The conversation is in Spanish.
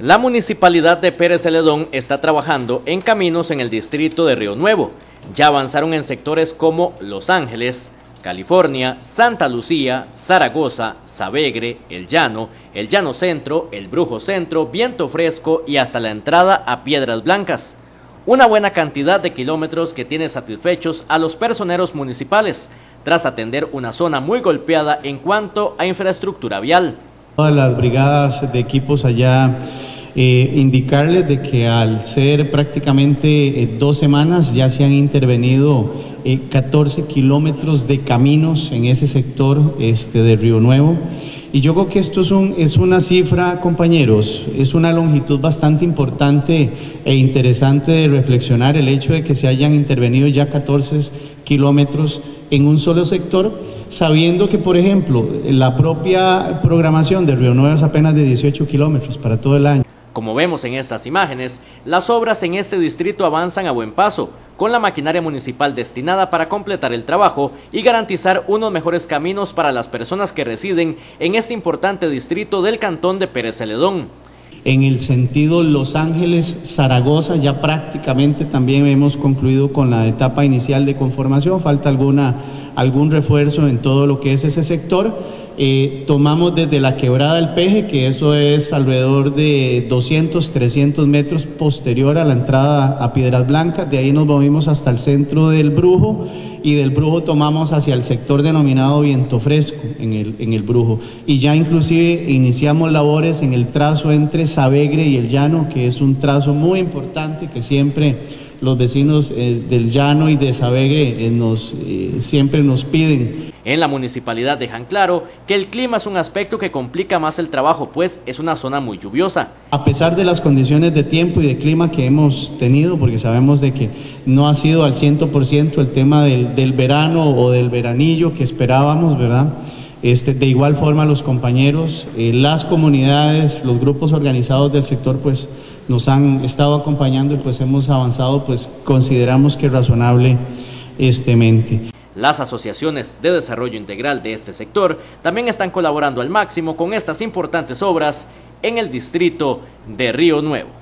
La municipalidad de Pérez Celedón está trabajando en caminos en el distrito de Río Nuevo. Ya avanzaron en sectores como Los Ángeles, California, Santa Lucía, Zaragoza, Sabegre, El Llano, El Llano Centro, El Brujo Centro, Viento Fresco y hasta la entrada a Piedras Blancas. Una buena cantidad de kilómetros que tiene satisfechos a los personeros municipales, tras atender una zona muy golpeada en cuanto a infraestructura vial. Todas las brigadas de equipos allá eh, indicarles de que al ser prácticamente eh, dos semanas ya se han intervenido 14 eh, kilómetros de caminos en ese sector este, de Río Nuevo. Y yo creo que esto es, un, es una cifra, compañeros, es una longitud bastante importante e interesante de reflexionar el hecho de que se hayan intervenido ya 14 kilómetros en un solo sector, sabiendo que, por ejemplo, la propia programación de Río Nuevo es apenas de 18 kilómetros para todo el año. Como vemos en estas imágenes, las obras en este distrito avanzan a buen paso, con la maquinaria municipal destinada para completar el trabajo y garantizar unos mejores caminos para las personas que residen en este importante distrito del cantón de Pérez Celedón. En el sentido Los Ángeles, Zaragoza, ya prácticamente también hemos concluido con la etapa inicial de conformación, falta alguna, algún refuerzo en todo lo que es ese sector eh, tomamos desde la quebrada del Peje, que eso es alrededor de 200, 300 metros posterior a la entrada a Piedras Blancas, de ahí nos movimos hasta el centro del Brujo y del Brujo tomamos hacia el sector denominado Viento Fresco en el, en el Brujo. Y ya inclusive iniciamos labores en el trazo entre Sabegre y el Llano, que es un trazo muy importante que siempre los vecinos eh, del Llano y de Sabegre eh, nos, siempre nos piden. En la municipalidad dejan claro que el clima es un aspecto que complica más el trabajo, pues es una zona muy lluviosa. A pesar de las condiciones de tiempo y de clima que hemos tenido, porque sabemos de que no ha sido al 100% el tema del, verano o del veranillo que esperábamos, ¿verdad? Este, de igual forma los compañeros, eh, las comunidades, los grupos organizados del sector, pues nos han estado acompañando y pues hemos avanzado, pues consideramos que razonablemente. Las asociaciones de desarrollo integral de este sector también están colaborando al máximo con estas importantes obras en el distrito de Río Nuevo.